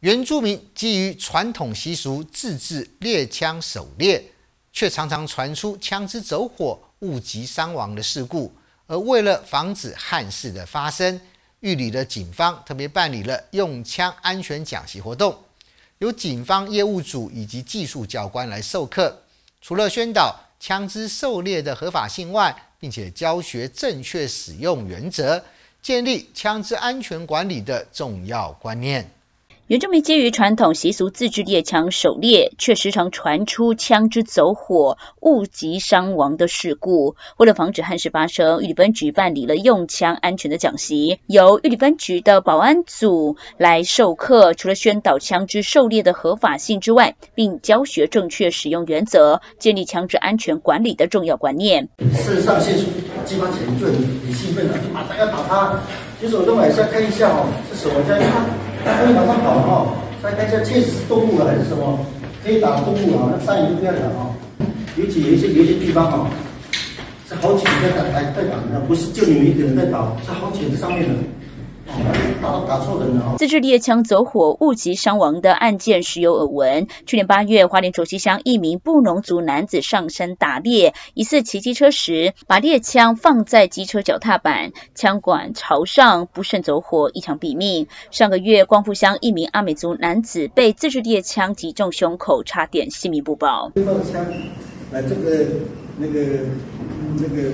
原住民基于传统习俗自制猎枪狩猎，却常常传出枪支走火、误及伤亡的事故。而为了防止憾事的发生，玉里的警方特别办理了用枪安全讲习活动，由警方业务组以及技术教官来授课。除了宣导枪支狩猎的合法性外，并且教学正确使用原则，建立枪支安全管理的重要观念。原住民基于传统习俗自制猎枪狩猎，却时常传出枪支走火、误及伤亡的事故。为了防止憾事发生，玉里分局办理了用枪安全的讲习，由玉里分局的保安组来授课。除了宣导枪支狩猎的合法性之外，并教学正确使用原则，建立枪支安全管理的重要观念。事实上腺素激发起来就很很兴奋了，就马上要打他。其实我都晚上看一下哦，是什么在看。可以马上跑哈，再看一下确实是动物了还是什么？可以打动物啊，那上一就不要打啊。尤其有一些有一些地方啊，是好几个在打在在打的，不是就你们一个人在打，是好几个在上面的。自制猎枪走火误及伤亡的案件时有耳闻。去年八月，花莲卓溪乡一名布农族男子上山打猎，疑似骑机车时把猎枪放在机车脚踏板，枪管朝上，不慎走火，一枪毙命。上个月，光复乡一名阿美族男子被自制猎枪击中胸口，差点性命不保。这个枪，来这个那个那个。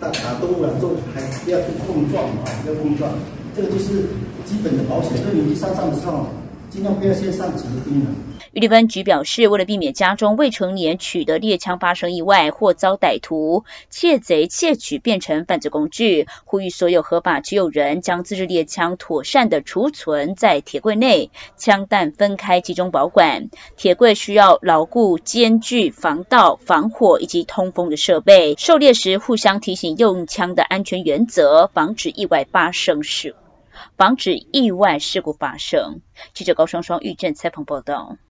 打打动物了，做还不要去碰撞啊，不要碰撞，这个就是基本的保险。所以你一上账的时候，尽量不要先上指兵了。玉立分局表示，为了避免家中未成年取得猎枪发生意外或遭歹徒窃贼窃取变成犯罪工具，呼吁所有合法持有人将自制猎枪妥善的储存在铁柜内，枪弹分开集中保管。铁柜需要牢固兼具防盗、防火以及通风的设备。狩猎时互相提醒用枪的安全原则，防止意外发生事，防止意外事故发生。记者高双双、玉正采访报道。